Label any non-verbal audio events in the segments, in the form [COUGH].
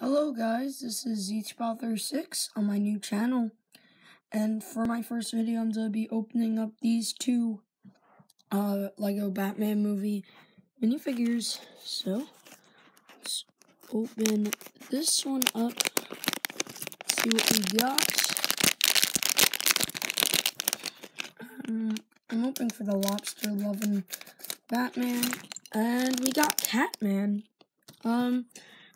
Hello guys, this is ZeechBother6 on my new channel. And for my first video, I'm going to be opening up these two uh, LEGO Batman movie minifigures. So, let's open this one up, see what we got. Um, I'm hoping for the lobster loving Batman. And we got Catman. Um,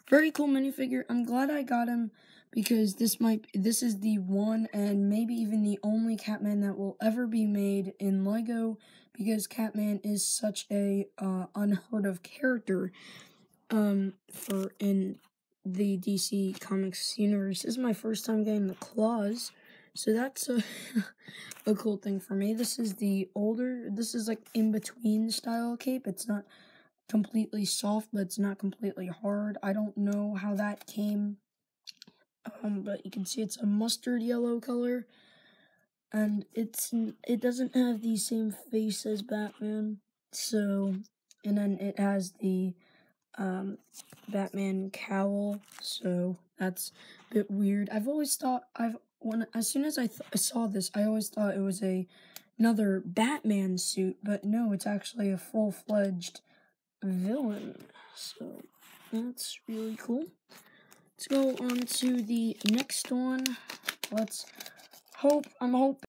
very cool minifigure. I'm glad I got him because this might this is the one and maybe even the only Catman that will ever be made in Lego because Catman is such a uh, unheard of character um for in the DC Comics universe. This is my first time getting the claws. So that's a, [LAUGHS] a cool thing for me. This is the older, this is like in between style cape. It's not completely soft, but it's not completely hard. I don't know how that came, um, but you can see it's a mustard yellow color, and it's it doesn't have the same face as Batman. So, and then it has the um, Batman cowl. So that's a bit weird. I've always thought I've when as soon as I, I saw this, I always thought it was a another Batman suit, but no, it's actually a full fledged villain. So that's really cool. Let's go on to the next one. Let's hope, I'm hoping.